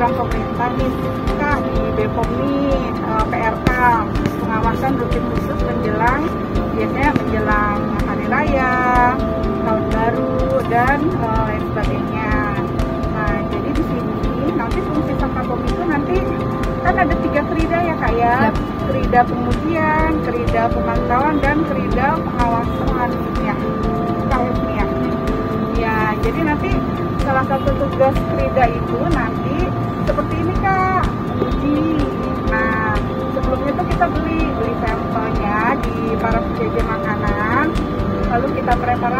Tanis Kak di BPOMI uh, PRK pengawasan rutin khusus menjelang biasanya menjelang hari raya, tahun baru dan uh, lain sebagainya. Nah jadi di sini nanti fungsi Sakabom itu nanti kan ada tiga kerida ya kak ya, Yap. kerida pengujian, kerida pemantauan dan kerida pengawasan ya, ya. Ya jadi nanti salah satu tugas kerida itu nanti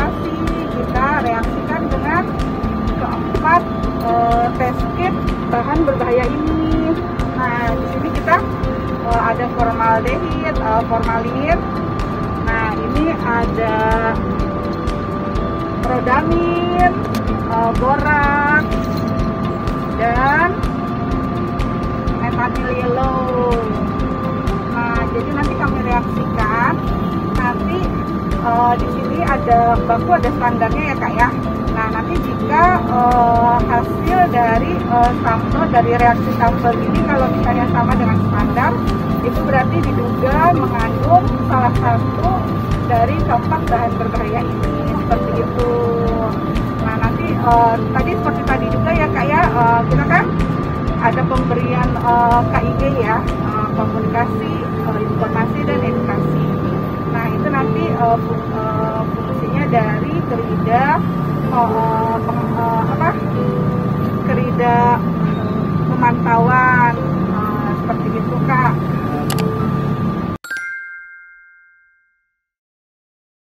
preparasi, kita reaksikan dengan keempat eh, test kit bahan berbahaya ini. Nah di sini kita eh, ada formaldehid, eh, formalin. Nah ini ada rodamin, eh, borak, ada baku ada standarnya ya kak ya. Nah nanti jika eh, hasil dari eh, sampel dari reaksi sampel ini kalau misalnya sama dengan standar, itu berarti diduga mengandung salah satu dari keempat bahan berbahaya ini seperti itu. Nah nanti eh, tadi seperti tadi juga ya kak ya eh, kita kan ada pemberian eh, KIG ya eh, komunikasi, eh, informasi dan edukasi. Nah itu nanti eh, fungsinya dari kerida peng- eh, apa kerida pemantauan eh, seperti itu kak.